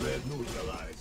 Threat neutralized.